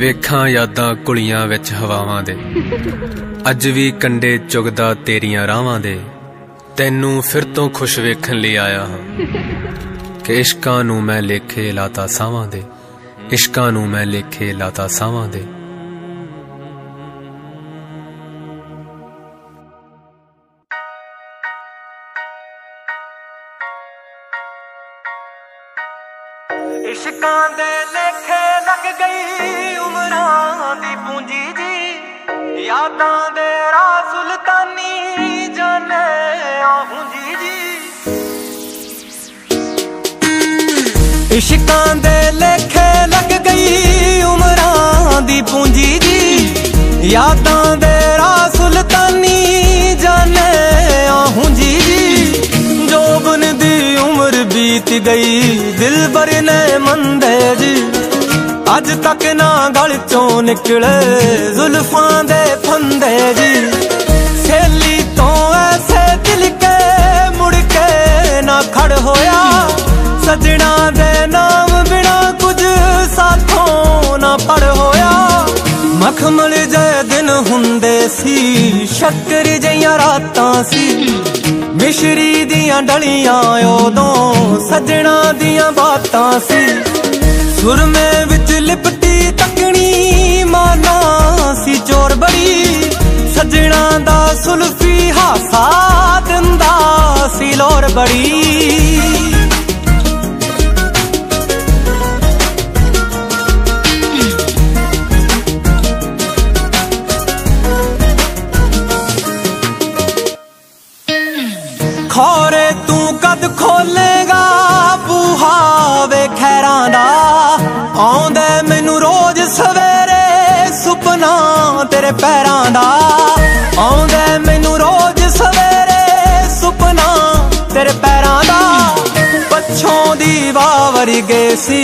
ਵੇਖਾਂ ਯਾਦਾਂ ਕੁਲੀਆਂ ਵਿੱਚ ਹਵਾਵਾਂ ਦੇ। ਅੱਜ ਵੀ ਕੰਡੇ ਚੁਗਦਾ ਤੇਰੀਆਂ ਰਾਹਾਂ ਦੇ। ਤੈਨੂੰ ਫਿਰ ਤੋਂ ਖੁਸ਼ ਵੇਖਣ ਲਈ ਆਇਆ ਹਾਂ। ਕਿ ਇਸ਼ਕਾਂ ਨੂੰ ਮੈਂ ਲੇਖੇ ਲਾਤਾ ਸਾਵਾਂ ਦੇ। ਇਸ਼ਕਾਂ ਨੂੰ ਮੈਂ ਲੇਖੇ ਲਾਤਾ ਸਾਵਾਂ ਦੇ। ਇਸ਼ਕਾਂ ਦੇ ਲੇਖੇ ਲੱਗ ਗਈ। ਉਮਰਾਂ ਦੀ ਪੂੰਜੀ ਜੀ, ਯਾਦਾਂ ਦੇ ਰਾਹ ਸੁਲਤਾਨੀ ਜਾਣੇ ਆਹੂੰ ਜੀ ਜੀ। ਇਸ਼ਕਾਂ ਦੇ ਲੇਖੇ ਲੱਗ ਗਈ ਉਮਰਾਂ ਦੀ ਪੂੰਜੀ ਜੀ, ਯਾਦਾਂ ਦੇ ਰਾਹ ਸੁਲਤਾਨੀ ਜਾਣੇ ਆਹੂੰ ਜੀ ਜੀ। ਜੋਬਨ ਦੀ ਉਮਰ ਬੀਤ ਗਈ ਦਿਲ ਬਰ ਨੇ ਮੰਦੇ ਜੀ। ਅੱਜ ਤੱਕ ਨਾ ਗਲ ਚੋਂ ਨਿਕਲੇ ਜ਼ੁਲਫਾਂ ਦੇ ਫੰਦੇ ਜੀ। ਸੇਲੀ ਤੋਂ ਐਸੇ ਦਿਲ ਕੇ ਮੁੜ ਕੇ ਨਾ ਖੜ ਹੋਇਆ। ਸਜਣਾ ਦੇ ਨਾਮ ਬਿਨਾ ਕੁਝ ਸਾਥੋਂ ਨਾ ਪੜ ਹੋਇਆ। ਮਖਮਲ ਜੇ ਦਿਨ ਹੁੰਦੇ ਸੀ, ਸ਼ੱਕਰ ਜਈਆਂ ਰਾਤਾਂ ਸੀ। ਮਿਸ਼ਰੀ ਦੀਆਂ ਡਲੀਆਂ ਉਦੋਂ ਸਜਣਾ ਦੀਆਂ ਬਾਤਾਂ ਸੀ। ਸੁਰਮੇ ਸੁਲਫੀ ਹਾਸਾ ਦਿੰਦਾ ਸੀ ਲੋਰ ਬੜੀ। ਖੋਰੇ ਤੂੰ ਕਦ ਖੋਲੇਗਾ ਬੂਹਾ ਵੇ ਖੈਰਾਂ ਦਾ? ਆਉਂਦਾ ਮੈਨੂੰ ਰੋਜ਼ ਸਵੇਰੇ ਸੁਪਨਾ ਤੇਰੇ ਪੈਰਾਂ ਦਾ। ਦੀਵਾ ਦੀ ਗਏ ਸੀ।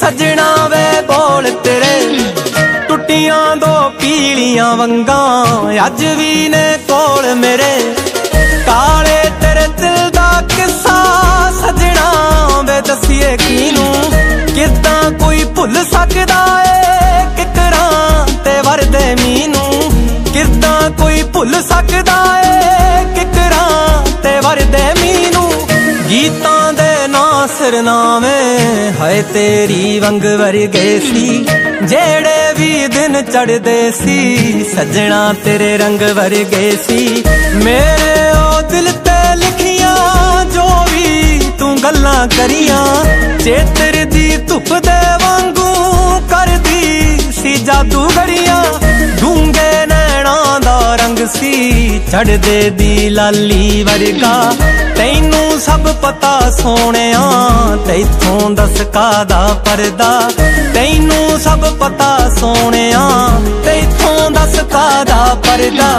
ਸਜਣਾ ਵੇ ਬੋਲ ਤੇਰੇ। ਟੁੱਟੀਆਂ ਦੋ ਪੀਲੀਆਂ ਵੰਗਾਂ, ਅੱਜ ਵੀ ਨੇ ਕੋਲ ਮੇਰੇ। ਕਾਲੇ ਤੇਰੇ ਦਿਲ ਦਾ ਕਿੱਸਾ, ਸਜਣਾ ਵੇ ਦਸੀਏ ਕਿਨੂੰ ਕਿਦਾਂ ਕੋਈ ਭੁੱਲ ਸਕਦਾ ਏ ਕਿਕਰਾਂ ਤੇ ਵਰਦੇ ਮੀਨੂੰ? ਕਿਦਾਂ ਕੋਈ ਭੁੱਲ ਸਕਦਾ ਏ ਕਿਕਰਾਂ ਤੇ ਵਰਦੇ ਮੀਨੂੰ? ਗੀਤਾਂ ਨਾਂ ਸਰਨਾਵੇਂ ਹਾਏ ਤੇਰੀ ਵੰਗ ਵਰਗੇ ਸੀ। ਜਿਹੜੇ ਵੀ ਦਿਨ ਚੜਦੇ ਸੀ, ਸਜਣਾ ਤੇਰੇ ਰੰਗ ਵਰਗੇ ਸੀ। ਮੇਰੇ ਉਹ ਦਿਲ ਤੇ ਲਿਖੀਆਂ ਜੋ ਵੀ ਤੂੰ ਗੱਲਾਂ ਕਰੀਆਂ, ਚੇਤਰ ਦੀ ਧੁੱਪ ਦੇ ਵਾਂਗੂ ਕਰਦੀ ਸੀ ਜਾਦੂ ਗੜੀਆਂ ਡੂੰਗੇ ਨੈਣਾ ਦਾ ਰੰਗ ਸੀ ਚੜਦੇ ਦੀ ਲਾਲੀ ਵਰਗਾ। ਸਭ ਪਤਾ ਸੋਹਣਿਆ ਤੈਥੋਂ ਦਸ ਕਾਦਾ ਪਰਦਾ ਤੈਨੂੰ ਸਭ ਪਤਾ ਸੋਹਣਿਆ ਤੈਥੋਂ ਦਸ ਕਾਦਾ ਕਾਦਾ ਪਰਦਾ